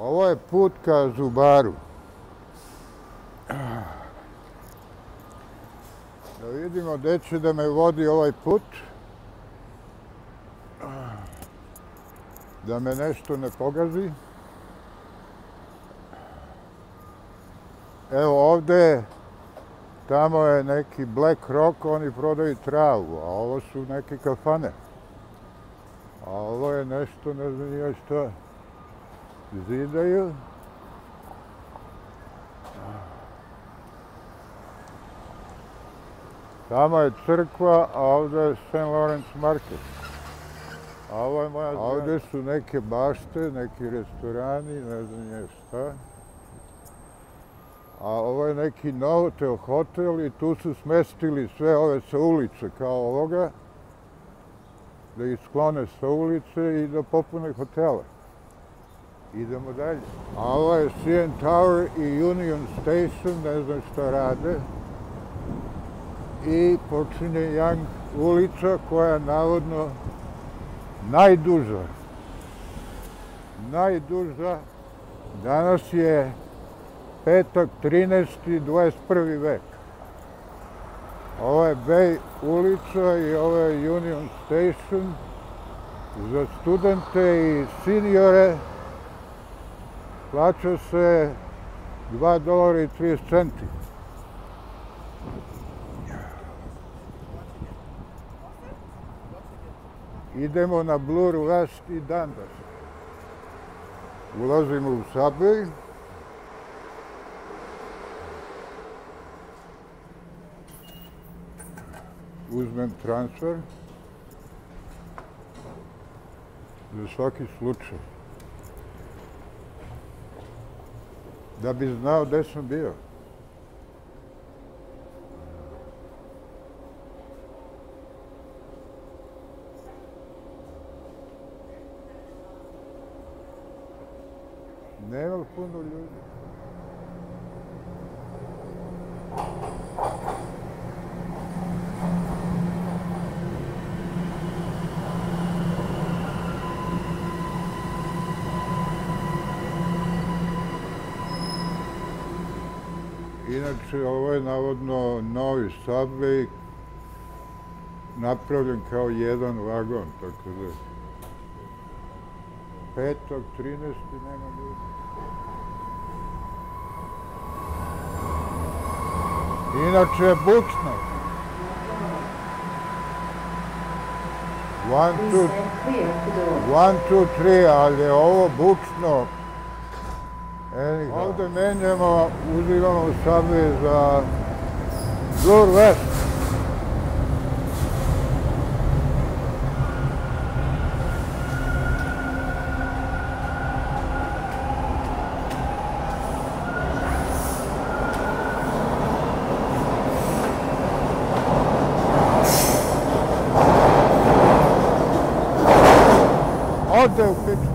Ovo je put ka Zubaru. Da vidimo gdje će da me vodi ovaj put. Da me nešto ne pogazi. Evo ovdje, tamo je neki Black Rock, oni prodaju travu, a ovo su neke kafane. A ovo je nešto, ne znam nije što, zidaju. Tamo je crkva, a ovdje je St. Lawrence Market. A ovo je moja zgrada. Ovdje su neke bašte, neki restorani, ne znam nije šta. A ovo je neki novotel hotel i tu su smestili sve ove sa ulice kao ovoga. Da ih sklone sa ulice i da popune hotele. Idemo dalje. A ovaj ovo je CN Tower i Union Station, ne znam šta rade. I počinje Young ulica koja je navodno najduža. Najduža. Danas je petak, 13. 21. vek. Ovo je Bay ulica i ovo je Union Station za studente i seniore plaća se 2 dolara i 30 centi. Idemo na Blur West i Dundas. Ulazimo u Subway. Uzmem transfer. Za svaki slučaj. Da bi znao gde sam bio. Nema puno ljudi. Inače, ovo je navodno novi subway, napravljen kao jedan vagon, tako da... Petog, 13. nema ljudi. Inače je bučno. One, two, one, two, three, ali je ovo bučno. Ovdje menjamo, uzimamo sabe za Blur West. Ode u pičku.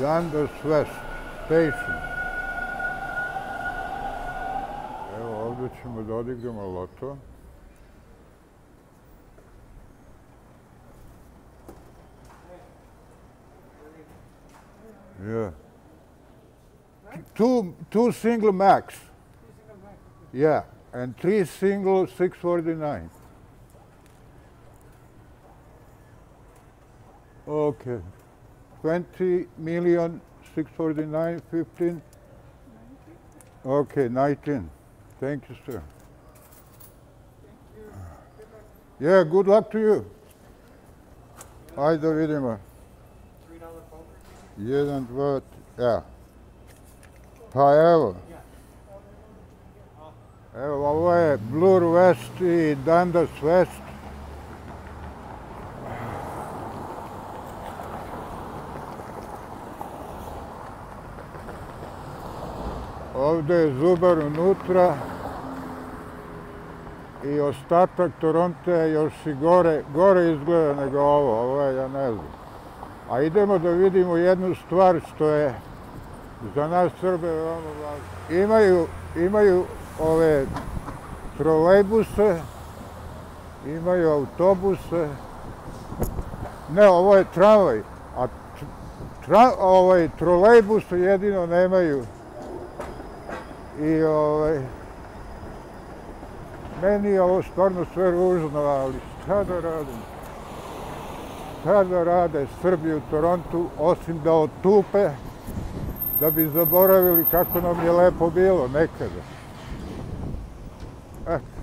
Dundas West Station. Evo ovdje ćemo da odigramo loto. Yeah. Two, two single max. Yeah, and three single 649. Okay. 20 million 649 15 okay 19 thank you sir. Yeah good luck to you. Ajde vidimo jedan dva ja pa evo. Evo ovo je Blur West i Dundas West Ovdje je zubar unutra. i ostatak Toronto je još i gore, gore izgleda nego ovo, ovo je, ja ne znam. A idemo da vidimo jednu stvar što je za nas Srbe veoma važno. Imaju, imaju ove trolejbuse, imaju autobuse, ne, ovo je tramvaj, a tra, ovaj, trolejbuse jedino nemaju. I ovaj, meni je ovo stvarno sve ružno, ali šta da radim? Šta da rade Srbi u Torontu, osim da otupe, da bi zaboravili kako nam je lepo bilo nekada. Eto.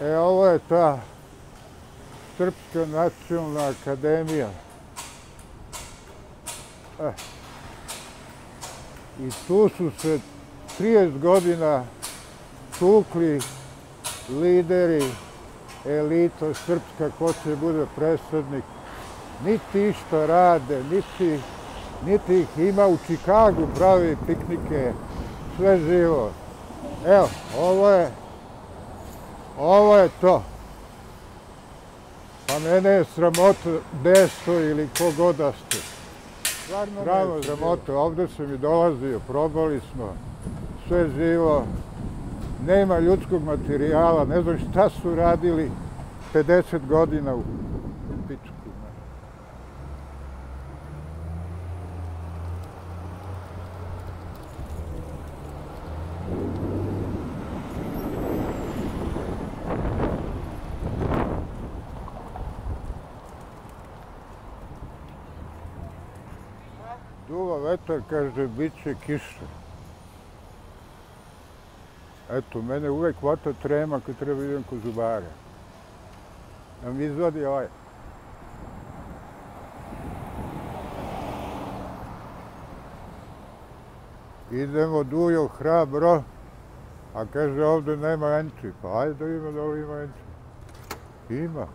E, ovo je ta Srpska nacionalna akademija. E. I tu su se 30 godina tukli lideri, elita srpska, ko će bude predsjednik. Niti išta rade, niti, niti ih ima u Čikagu pravi piknike, sve živo. Evo, ovo je, ovo je to. Mene je sramota desto ili kogoda ste. Stvarno sramota, ovdje se mi dolazio, probali smo, sve živo nema ljudskog materijala, ne znam šta su radili 50 godina u pičku. Vetar, kaže, bit će kiša. Eto, mene uvek hvata trema kad treba idem kod zubara. Da mi izvadi ovaj. Idemo dujo hrabro, a kaže ovde nema enči. Pa ajde da ima da ovo ima enči. Ima.